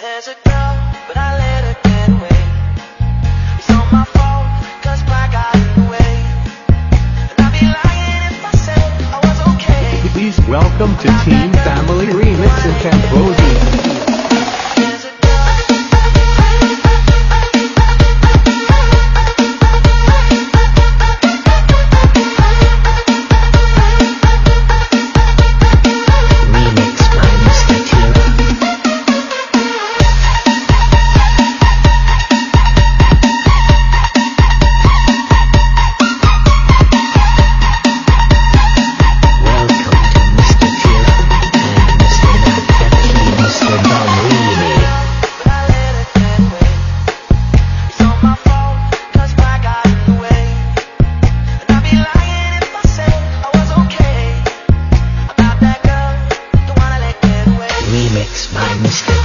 There's a girl, but I let her get away. It's not my fault, cause pride got in the way. And I'd be lying if I said I was okay. Please welcome to Team Family Remix and Cambodia. About my girl,